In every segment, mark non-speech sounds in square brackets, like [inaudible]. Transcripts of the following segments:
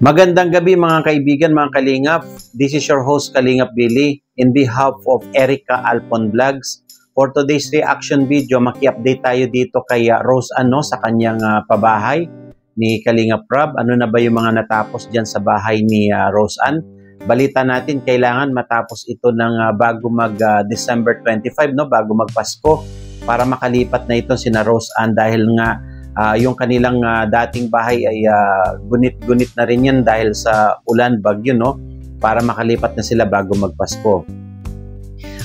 Magandang gabi mga kaibigan, mga kalingap. This is your host Kalingap Billy in behalf of Erica Alpon Vlogs. For today's reaction video, maki-update tayo dito kay uh, Rose Ano sa kanyang uh, pabahay ni Kalingap Rob. Ano na ba yung mga natapos dyan sa bahay ni uh, Rose Ann? Balita natin, kailangan matapos ito ng uh, bago mag uh, December 25, no? bago magpasko para makalipat na ito si Rose Ann dahil nga uh, yung kanilang uh, dating bahay ay uh, gunit-gunit na rin yan dahil sa ulan, bagyo, no? Para makalipat na sila bago magpasko.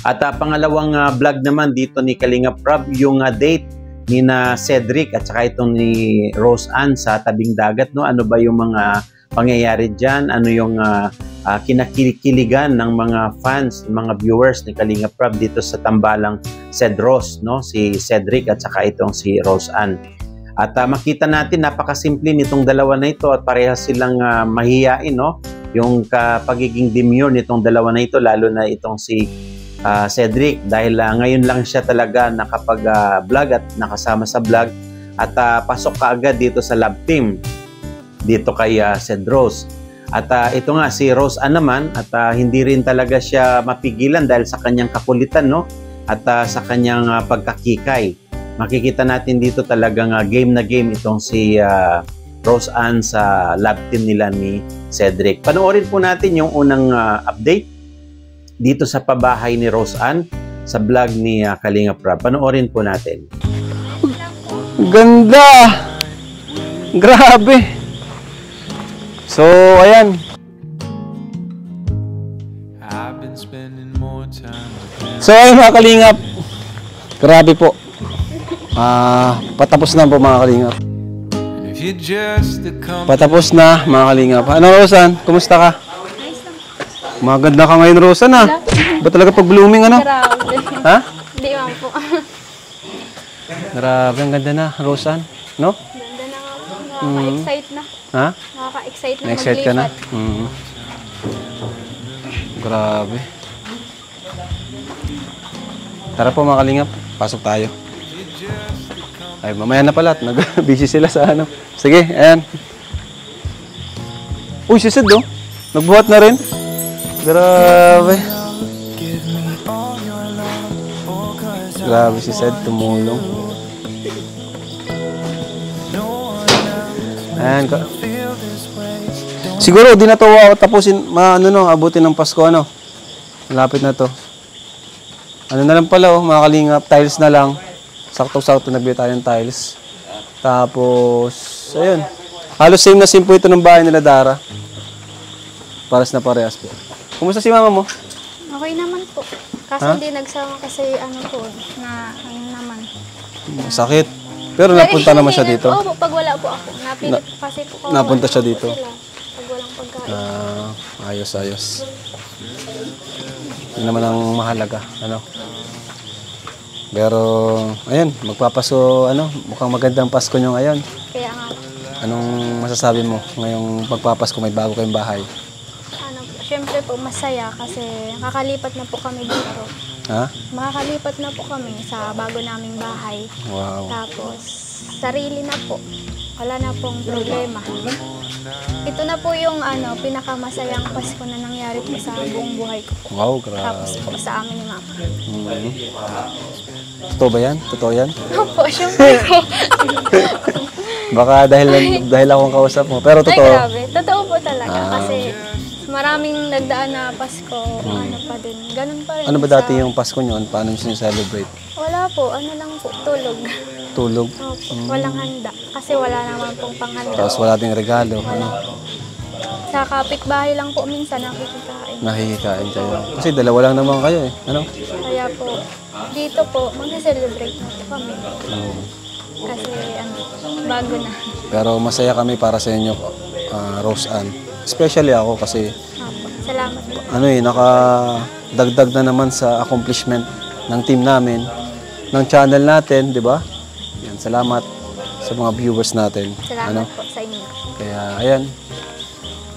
At uh, pangalawang uh, vlog naman dito ni Kalinga Prab, yung uh, date ni na Cedric at saka itong ni Rose Ann sa tabing dagat, no? Ano ba yung mga pangyayari diyan? Ano yung uh, uh, kinakiligan ng mga fans, mga viewers ni Kalinga Prab dito sa tambalang Cedros, no? Si Cedric at saka itong si Rose Ann. At uh, makita natin napakasimple nitong dalawa na ito at parehas silang uh, mahiyain, no? Yung uh, pagiging demure nitong dalawa na ito, lalo na itong si uh, Cedric. Dahil uh, ngayon lang siya talaga nakapag-vlog uh, at nakasama sa vlog. At uh, pasok kaagad dito sa lab team. Dito kay uh, Cedros. At uh, ito nga si Rose Ann naman. At uh, hindi rin talaga siya mapigilan dahil sa kanyang kakulitan no? At uh, sa kanyang uh, pagkakikay makikita natin dito talagang uh, game na game itong si uh, Rose Ann sa lab team nila ni Cedric. Panoorin po natin yung unang uh, update dito sa pabahay ni Rose Ann sa vlog ni uh, Kalinga Prab. Panoorin po natin. Ganda! Grabe! So, ayan. So, ayun mga kalingap. Grabe po. Ah, patapos na po mga kalingap. Patapos na mga kalingap. Ano Rosan? Kumusta ka? Maganda ka ngayon Rosan ah. Ba talaga pag blooming ano? Ha? Hindi man po. Grabe, ang ganda na Rosan. No? Ganda na nga po. Nakaka-excite na. Ha? Nakaka-excite na Na-excite ka na? Mm. Grabe. Tara po mga kalingap. Pasok tayo. Ay, mamaya na pala. Nag-busy [laughs] sila sa ano. Sige, ayan. Uy, si Sid, oh. Nagbuhat na rin. Grabe. Grabe si Sid, tumulong. Ayan. Ka Siguro, di na to uh, tapusin, ma, ano no, abutin ng Pasko, ano. Malapit na to. Ano na lang pala, oh, mga kalingap, tiles na lang. Sakto-sakto nagbili tayo ng tiles. Tapos, ayun. Halos same na same po ito ng bahay nila Dara. Pares na parehas po. Kumusta si mama mo? Okay naman po. Kaso hindi nagsama kasi ano po, na ano naman. Sakit. Pero napunta naman siya dito. Oo, pag wala po ako. Napilit kasi po. kawawa napunta siya dito. Sila, pag walang pagkain. Ah, ayos, ayos. Yun naman ang mahalaga, ano. Pero, ayun, magpapaso, ano, mukhang magandang Pasko nyo ngayon. Kaya nga, Anong masasabi mo ngayong pagpapasko may bago kayong bahay? ano syempre po masaya kasi nakakalipat na po kami dito. Ha? Makakalipat na po kami sa bago naming bahay. Wow. Tapos, sarili na po. Wala na pong problema. Ito na po yung ano, pinakamasayang Pasko na nangyari po sa buong buhay ko. Wow, Tapos grabe. po sa amin ni Mama. Mhm. Totoo ba yan? Totoo yan? Opo, syempre po. [laughs] Baka dahil dahil akong kausap mo. Pero Ay, totoo. grabe. Totoo po talaga. Ah. Kasi maraming nagdaan na Pasko, ano pa din. Ganun pa rin. Ano ba sa- dati yung Pasko nyo? Paano nyo sineselebrate? Wala po. Ano lang po. Tulog. Tulog? Opo. Walang handa. Kasi wala naman pong panghanda. Tapos wala ding regalo. Ano? Sa kapitbahay lang po minsan nakikikain. Nakikikain kayo. Kasi dalawa lang naman kayo eh. Ano? Kaya po, dito po, mag-celebrate na po kami. Oo. Kasi ano, bago na. Pero masaya kami para sa inyo, ah, Rose Ann. Especially ako kasi Opo. Salamat po. ano eh, nakadagdag na naman sa accomplishment ng team namin, ng channel natin, di ba? Yan, salamat sa mga viewers natin. Salamat Ano? po sa inyo. Kaya, ayan.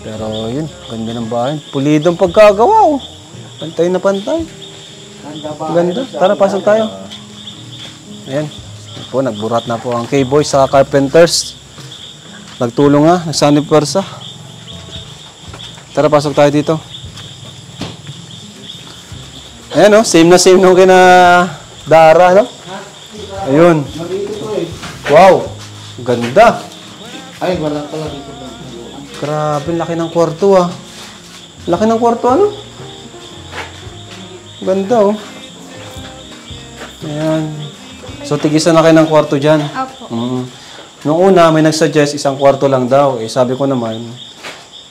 Pero yun, ganda ng bahay. Pulidong pagkagawa, oh. Pantay na pantay. Ganda. Tara, pasok tayo. Ayan. Po, nagburat na po ang K-Boys sa Carpenters. Nagtulong nga, nagsanib pwersa. Tara, pasok tayo dito. Ayan, oh. Same na same nung kina Dara, no? Ayun. Wow. Ganda. Ay, wala pala dito. Grabe, laki ng kwarto ah. Laki ng kwarto ano? Ganda oh. Ayan. So, tigisan na kayo ng kwarto dyan. Opo. Mm. Nung una, may nagsuggest isang kwarto lang daw. Eh, sabi ko naman,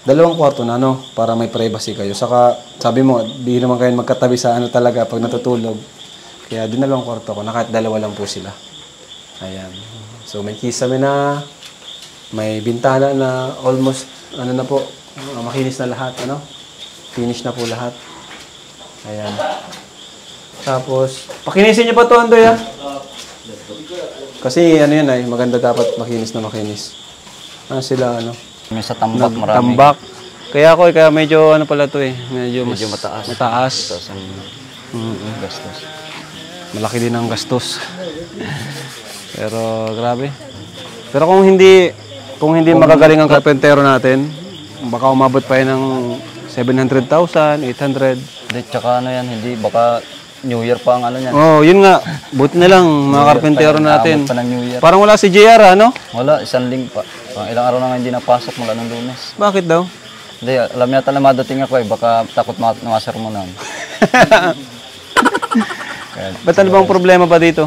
dalawang kwarto na, no? Para may privacy kayo. Saka, sabi mo, di naman kayo magkatabi sa ano talaga pag natutulog. Kaya, dinalawang kwarto ko na kahit dalawa lang po sila. Ayan. So, may kisame na, may bintana na almost, ano na po, uh, makinis na lahat, ano? Finish na po lahat. Ayan. Tapos, pakinisin niyo pa to, Andoy, ah. Kasi ano yan ay, maganda dapat makinis na makinis. Ano sila, ano? May sa tambak marami. Tambak. Kaya ako, eh, kaya medyo ano pala to eh. Medyo, mas, Medyo mataas. Mataas. Tapos ang Mm, gastos. Malaki din ang gastos. Pero grabe. Pero kung hindi kung hindi magagaling ang karpentero natin, baka umabot pa yan ng 700,000, 800. Hindi, tsaka ano yan, hindi, baka New Year pa ang ano yan. Oh, yun nga. Buti na lang mga karpentero natin. Pa ng New Year. Parang wala si JR, ano? Wala, isang linggo pa. Pang ilang araw na nga hindi napasok mula ng lunes. Bakit daw? Hindi, alam yata na madating ako eh, baka takot ma maser mo na. Ba't ano bang problema pa dito?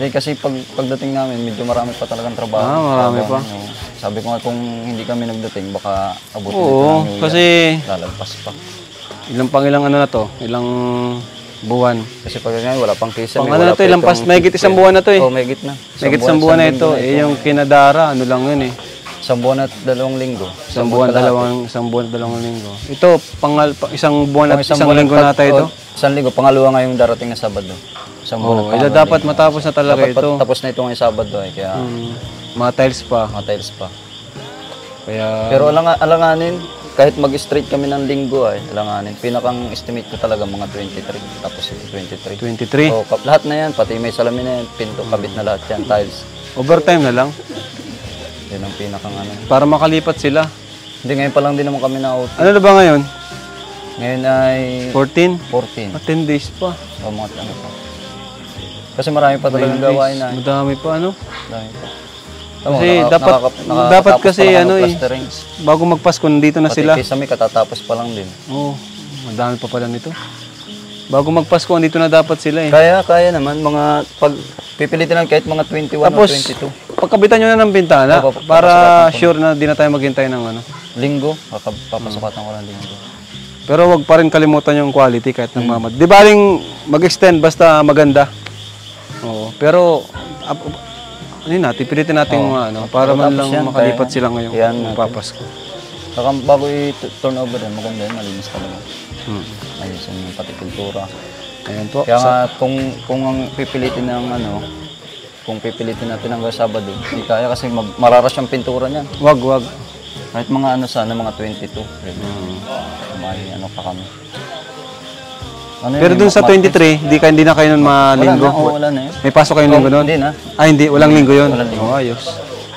Hindi, kasi pag, pagdating namin, medyo marami pa talagang trabaho. Ah, marami pa. Oo. sabi ko nga kung hindi kami nagdating, baka abutin Oo, ito ng kasi Lalagpas pa. ilang pang ilang ano na to? Ilang buwan. Kasi pag ngayon, wala pang kisa. Pang ano na to, ilang pas, may isang buwan na to eh. Oo, may na. May isang buwan na ito. Eh, yung kinadara, ano lang yun eh. Isang buwan at dalawang linggo. Isang buwan, dalawang, isang buwan, dalawang linggo. Ito, pangal, pa- isang buwan at Pang isang, buwan linggo at- na tayo ito. Isang linggo. Pangalawa ngayong darating na Sabado. Isang buwan Oh, at ito dapat matapos na talaga Dapat ito. tapos na ito ngayong Sabado eh. Kaya Hmm, mga tiles pa. mga tiles pa. Kaya, Pero alanga, alanganin, kahit mag-straight kami ng linggo ay alanganin. Pinakang estimate ko talaga mga 23. Tapos ito 23. 23. So, lahat na yan, pati may salamin na yan, pinto, kabit na lahat yan, tiles. Overtime na lang. Yan ang pinakang ano. Para makalipat sila. Hindi, ngayon pa lang din naman kami na out. Ano na ba ngayon? Ngayon ay 14? 14. Ah, 10 days pa. O mga ano pa. Kasi marami pa talagang gawain na. eh. Madami pa, ano? Dami pa. Tama, Kasi naka- dapat- nakakatapos dapat pa kasi ano eh. Bago magpasko, nandito na Pati sila. kisame katatapos pa lang din. Oo, madami pa pala nito. Bago magpasko, andito na dapat sila eh. Kaya, kaya naman, mga pag pipilitin lang kahit mga 21 Tapos, o 22. pagkabitan nyo na ng bintana, pap- para sure na di na tayo maghintay ng ano. Linggo, papasukatan ko lang linggo. Pero wag pa rin kalimutan yung quality kahit ng mamad. Di baling mag-extend basta maganda. Oo. Pero, ap- ano yun natin, pilitin natin mga ano, para man lang yan, makalipat kaya- sila ngayong yan magpapasko. Saka bago i-turn over yan, maganda yan, malinis talaga. Hmm. Ayusin yung pati pintura. Ayan po. Kaya nga, kung, kung ang pipilitin ng ano, kung pipilitin natin hanggang Sabado, hindi kaya kasi mag- mararas yung pintura niyan. Wag, wag. Kahit mga ano sana, mga 22. Pwede. May ano pa kami. Ano Pero dun sa mat- 23, di ka hindi na kayo nun Wala malinggo. na, oo, wala na yun. May pasok kayong linggo nun? Hindi na. Ah, hindi. Walang linggo yun? Walang linggo. Oh, ayos.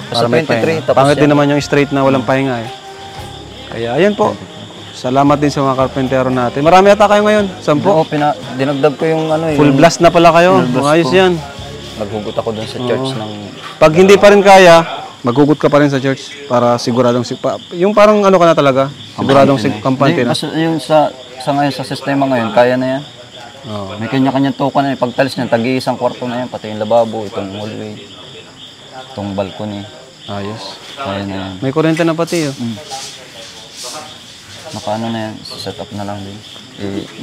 Sa may 23, pahinga. tapos Pangit din yan. naman yung straight na walang pahinga eh. Kaya ayan po. Salamat din sa mga karpentero natin. Marami ata kayo ngayon. Sampo. Oo, pina, dinagdag ko yung ano eh. Full yung- blast na pala kayo. Full blast Ayos ko. yan. Naghugot ako dun sa church ng... Pag hindi pa rin kaya, maghugot ka pa rin sa church para siguradong si pa, yung parang ano ka na talaga, siguradong si kampante Hindi, na. mas yung sa, sa ngayon, sa sistema ngayon, kaya na yan. Oo. May kanya-kanyang token na yan. Pag talis niyan, tag-iisang kwarto na yan. Pati yung lababo, itong hallway, itong balcony. Ayos. Kaya na yan. May kuryente na pati oh. Nakaano na yan, set up na lang din.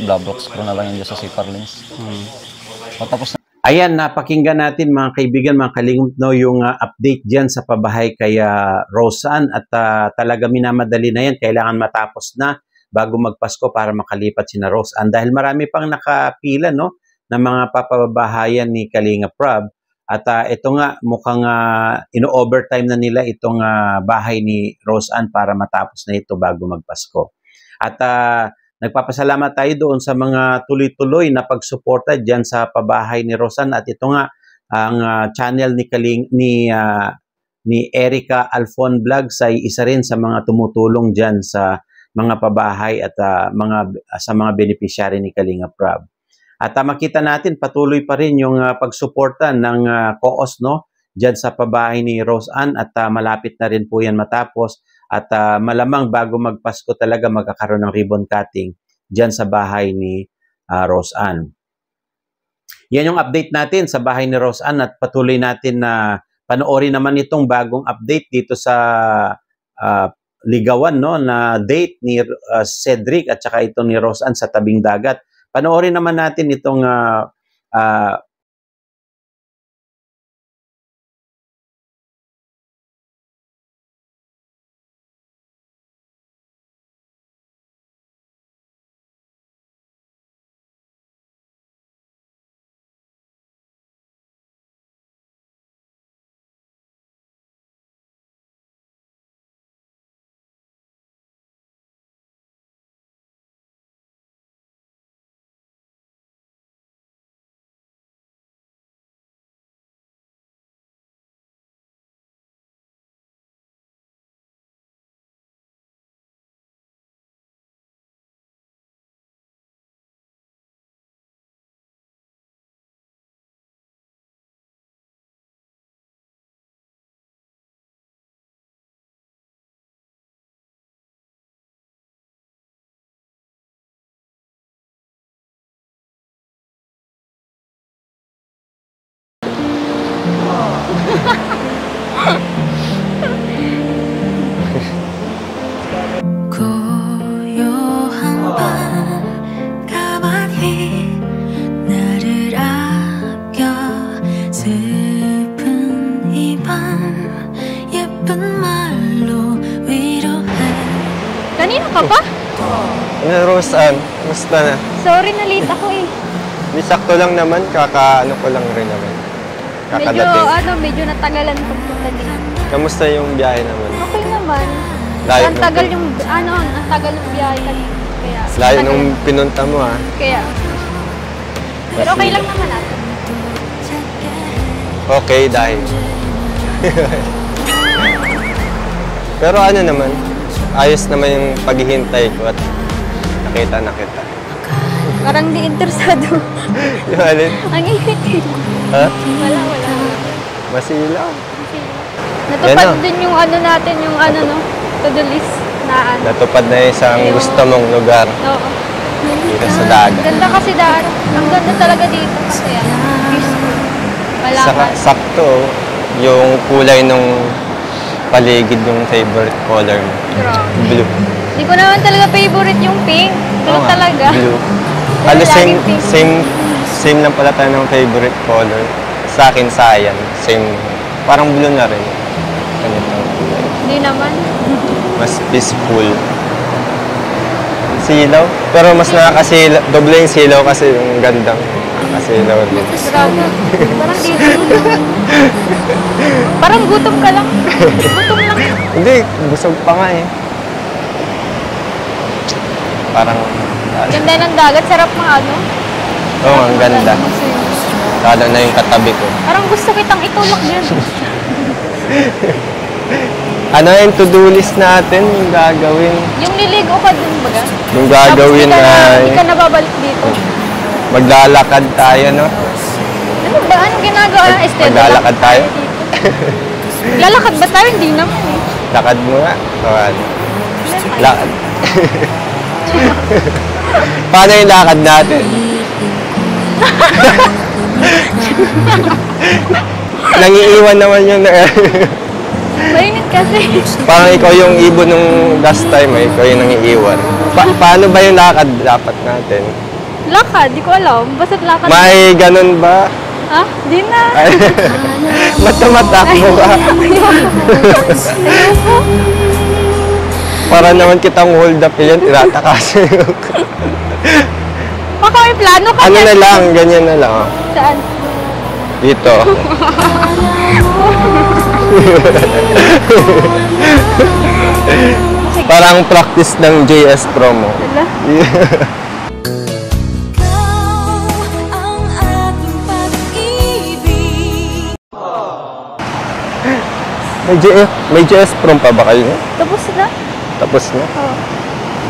I-block screw na lang yan dyan sa zipper lens. Hmm. Patapos na. Ayan, napakinggan natin mga kaibigan, mga kalingap, no, yung ah, update dyan sa pabahay kay ah, Roseanne at ah, talaga minamadali na yan. Kailangan matapos na bago magpasko para makalipat si na Roseanne. Dahil marami pang nakapila no, ng mga papabahayan ni Kalinga Prab. At ah, ito nga, mukhang ah, ino-overtime na nila itong ah, bahay ni Roseanne para matapos na ito bago magpasko. At ah, Nagpapasalamat tayo doon sa mga tuloy-tuloy na pagsuporta diyan sa pabahay ni Rosan at ito nga ang ah, channel ni Kaling ni ah, ni Erica Alfon Vlogs ay isa rin sa mga tumutulong diyan sa mga pabahay at ah, mga sa mga beneficiary ni Kalinga Prab. At ah, makita natin patuloy pa rin yung ah, pagsuporta ng ah, COOS no diyan sa pabahay ni Rose Ann at ah, malapit na rin po yan matapos at ah, malamang bago magpasko talaga magkakaroon ng ribbon cutting diyan sa bahay ni ah, Rose Ann. Yan yung update natin sa bahay ni Rose Ann at patuloy natin na panoorin naman itong bagong update dito sa ah, ligawan no na date ni ah, Cedric at saka ito ni Rose Ann sa tabing dagat. Panoorin naman natin itong ah, ah, Ann? Kumusta na? Sorry, na-late ako eh. [laughs] Di sakto lang naman, kaka ano ko lang rin naman. Medyo, ano, medyo natagalan pagpunta dito. Kamusta yung biyahe naman? Okay naman. Layo ang ng- tagal yung, ano, ang tagal ng biyahe kanina. Kaya, Layo nung pinunta mo ah. Kaya, pero okay lang naman natin. Okay, dahil. [laughs] Pero ano naman, ayos naman yung paghihintay ko at nakita na kita. Parang di interesado. [laughs] Yung alin? ang init eh. Ha? Wala, wala. Masilaw. Natupad Yan din yung ano natin, yung ano no, to-do list na ano. Natupad na yung isang Ayun. gusto mong lugar Oo. dito sa dagat. Ganda kasi daan. Ang ganda talaga dito kasi ano, peaceful. Wala Saka ka. sakto, yung kulay nung paligid yung favorite color mo. Blue. Hindi ko naman talaga favorite yung pink. Blue Oo nga, talaga. Blue. Halos same, laging pink. same, same lang pala tayo ng favorite color. Sa akin, cyan. Same. Parang blue na rin. Ganito. Hindi naman. Mas peaceful. Silaw. Pero mas nakakasilaw. Doble yung silaw kasi yung gandang nakakasilaw din. Grabe. Parang dito. Parang gutom ka lang. Gutom lang. Hindi, busog pa nga eh. Parang, Ganda ng dagat. Sarap mga ano. oo, oh, ang ganda. Lalo na yung katabi ko. Parang gusto kitang itulak din. [laughs] Ano yung to-do list natin, yung gagawin? Yung liligo ka dun baga. Yung gagawin Tapos di na, ay di ka na babalik dito. Maglalakad tayo, no? Ano ba? Anong ginagawa? Estela lang Maglalakad tayo? [laughs] Lalakad ba tayo? Hindi naman eh. Lakad mo nga. O, ano? Lakad. [laughs] Paano yung lakad natin? [laughs] Nangiiwan naman yung... Mainit kasi. Parang ikaw yung ibon nung last time, eh. ikaw yung nangiiwan. Pa- paano ba yung lakad dapat natin? Lakad, di ko alam. Basta't lakad. May ganun ba? Ha? Di na. Ay, Ba't tumatakbo ka? Para naman kitang hold up yan, tinatakasin ko. Baka may plano ka Ano na lang, ganyan na lang. Saan? Dito. [laughs] Parang practice ng JS promo. Wala. [laughs] May JS, may JS prom pa ba kayo? Tapos na. Tapos na? Oo.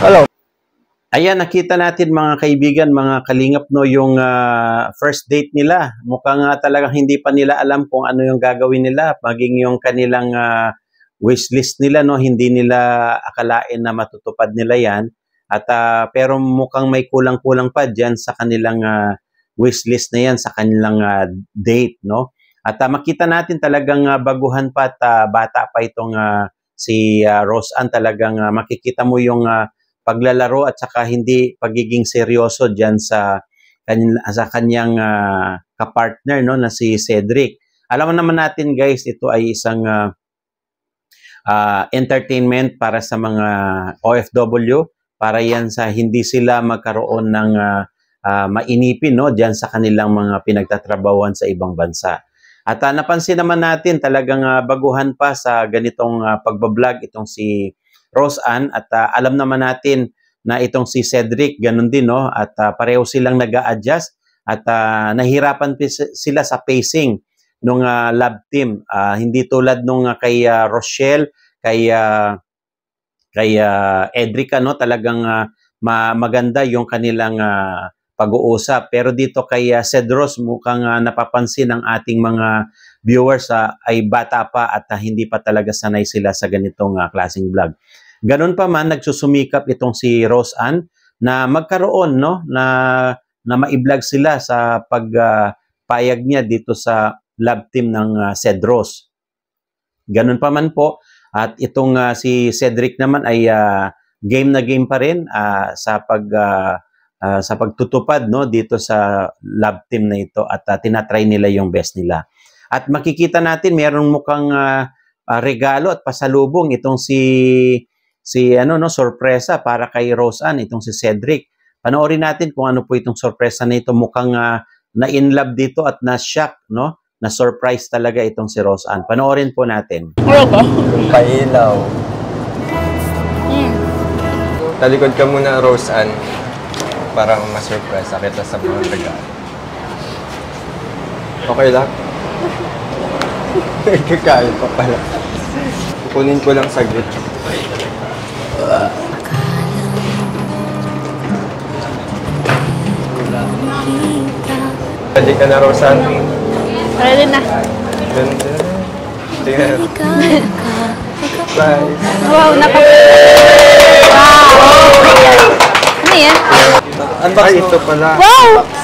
Hello. Ayan, nakita natin mga kaibigan, mga kalingap, no, yung ah, first date nila. Mukhang nga talagang hindi pa nila alam kung ano yung gagawin nila, maging yung kanilang ah, wishlist nila, no, hindi nila akalain na matutupad nila yan. At ah, pero mukhang may kulang-kulang pa diyan sa kanilang ah, wishlist na yan, sa kanilang ah, date, no. At ah, makita natin talagang ah, baguhan pa at ah, bata pa itong ah, si ah, Rose Ann, talagang ah, makikita mo yung ah, paglalaro at saka hindi pagiging seryoso diyan sa kanyang sa kanyang ah, kapartner no na si Cedric. Alam naman natin guys, ito ay isang ah, ah, entertainment para sa mga OFW para yan sa hindi sila magkaroon ng ah, ah, mainipin no diyan sa kanilang mga pinagtatrabahuan sa ibang bansa. At ah, napansin naman natin talagang ah, baguhan pa sa ganitong ah, pagbablog itong si Rose Ann at ah, alam naman natin na itong si Cedric ganun din no? At ah, pareho silang nag adjust at ah, nahirapan pa si- sila sa pacing nung ah, lab team. Ah, hindi tulad nung ah, kay ah, Rochelle kay ah, kay ah, Edrica no? Talagang ah, ma- maganda yung kanilang ah, pag-uusap pero dito kay ah, Cedros mukhang ah, napapansin ng ating mga viewers ah, ay bata pa at ah, hindi pa talaga sanay sila sa ganitong ah, klaseng vlog. Ganun pa man nagsusumikap itong si Rose Ann na magkaroon no na na ma-vlog sila sa pagpayag niya dito sa lab team ng ah, Cedros. Ganun pa man po at itong ah, si Cedric naman ay ah, game na game pa rin ah, sa pag ah, ah, sa pagtutupad no dito sa lab team na ito at ah, tinatry nila yung best nila. At makikita natin mayroong mukhang ah, ah, regalo at pasalubong itong si si ano no sorpresa para kay Rose Ann itong si Cedric. Panoorin natin kung ano po itong sorpresa na ito mukhang ah, na in love dito at na shock no na surprise talaga itong si Rose Ann. Panoorin po natin. Pailaw. Talikod ka muna, Rose Ann. Para ma-surprise kita sa mga regalo. Okay lang? [laughs] Kakain pa pala. Kukunin ko lang saglit. Ready ka na, Rose Ann? Ready na. Ganda. Tingnan. Bye. Wow, naka... Ay, ito pala. Wow!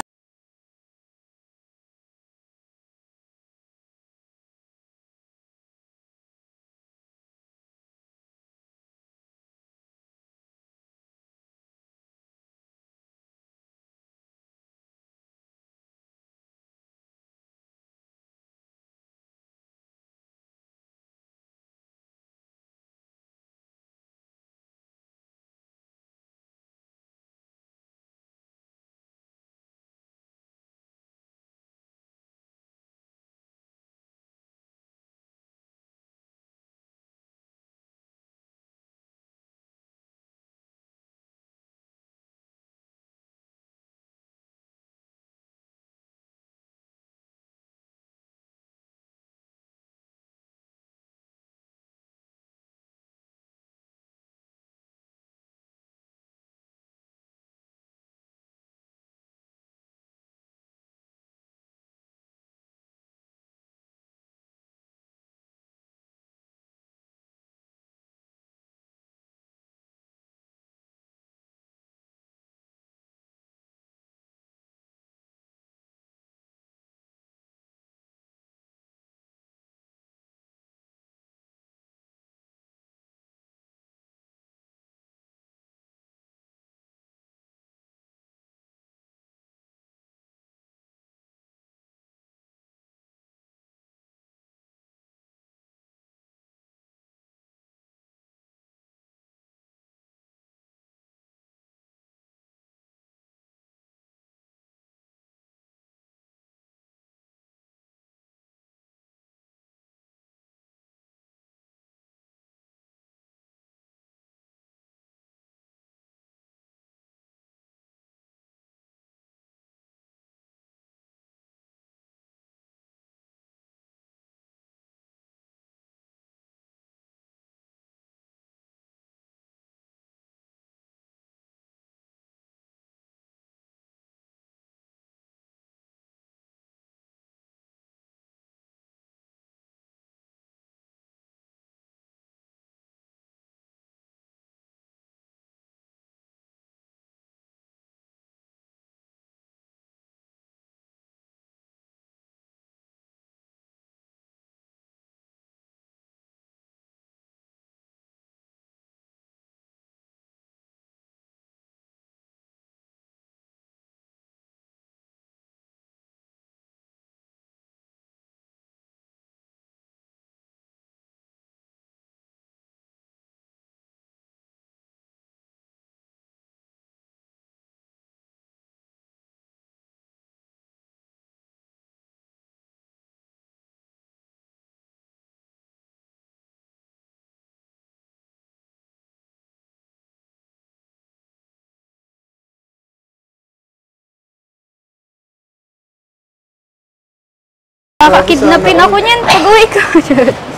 Kakakidnapin ako niyan pag uwi ko. [laughs]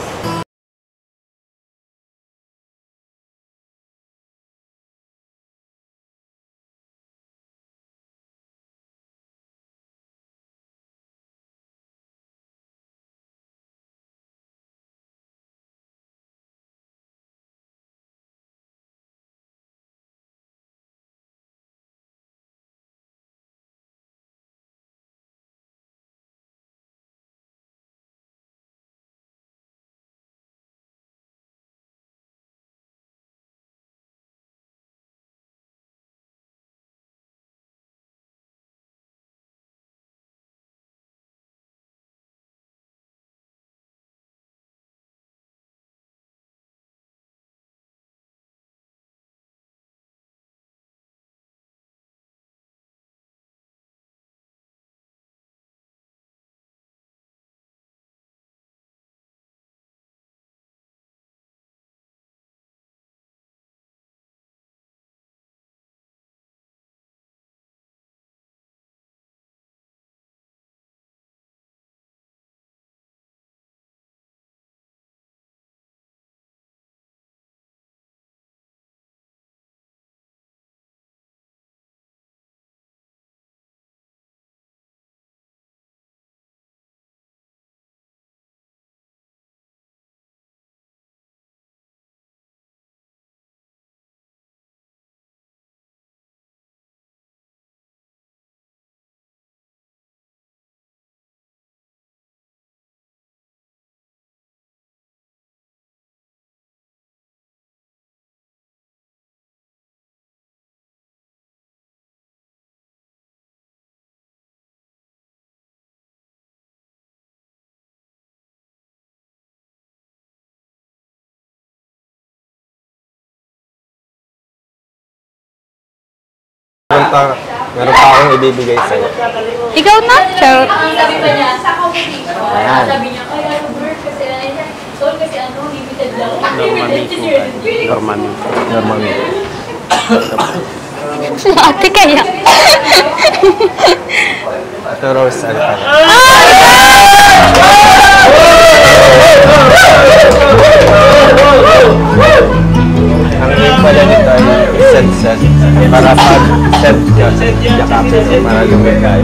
Meron pa, meron pa akong ibibigay sa'yo. Ikaw na, Charot. Normami. Normally. Ate kaya. Ito, Rose, ano pala? Ang name pala nito ay set-set. Para pag set ka, yakapin mo para lumigay.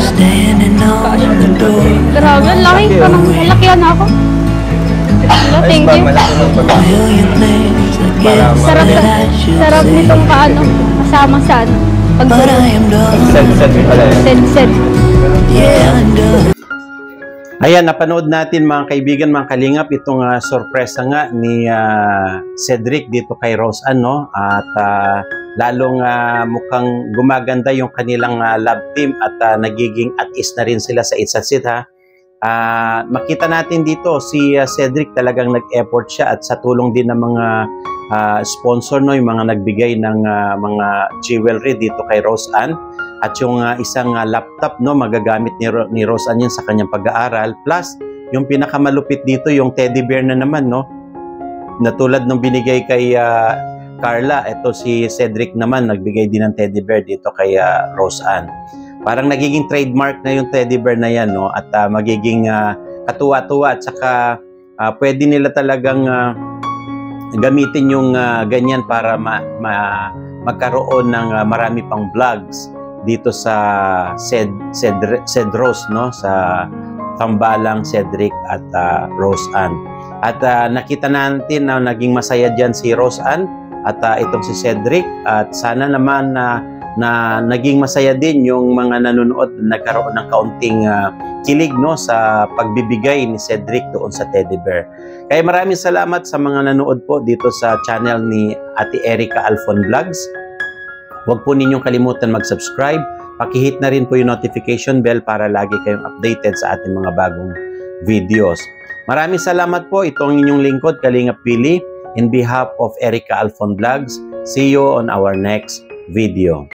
Standing on the door. Grabe, ang laki. Parang malakihan ako. Hello, thank you. Sarap, sarap nitong kaano. Kasama sa ano. Pag But I am done. Set-set pala yun. set-set. Yeah. Ayan, napanood natin mga kaibigan, mga kalingap, itong ah, sorpresa nga ni ah, Cedric dito kay Rose ano at ah, lalong ah, mukhang gumaganda yung kanilang ah, love team at ah, nagiging at is na rin sila sa isa't isa ha. Ah, makita natin dito si ah, Cedric talagang nag-effort siya at sa tulong din ng mga ah, sponsor no, yung mga nagbigay ng ah, mga jewelry dito kay Rose Ann at yung ah, isang ah, laptop no magagamit ni, Ro- ni Rose Ann yun sa kanyang pag-aaral. Plus yung pinakamalupit dito yung teddy bear na naman no? Na tulad ng binigay kay ah, Carla ito si Cedric naman nagbigay din ng teddy bear dito kay Rose Ann. Parang nagiging trademark na yung teddy bear na yan no? At ah, magiging ah, katuwa-tuwa at saka ah, pwede nila talagang ah, gamitin yung ah, ganyan para ma, ma- magkaroon ng ah, marami pang vlogs dito sa Ced, Ced, Cedros no sa Tambalang Cedric at ah, Rose Ann. At ah, nakita natin na naging masaya diyan si Rose Ann at ah, itong si Cedric at sana naman na na naging masaya din yung mga nanonood na nagkaroon ng kaunting ah, kilig no sa pagbibigay ni Cedric doon sa Teddy Bear. Kaya maraming salamat sa mga nanood po dito sa channel ni Ate Erica Alfon Vlogs. Huwag po ninyong kalimutan mag-subscribe. Pakihit na rin po yung notification bell para lagi kayong updated sa ating mga bagong videos. Maraming salamat po. Ito ang inyong lingkod, Kalingap Pili. In behalf of Erica Alfon Vlogs, see you on our next video.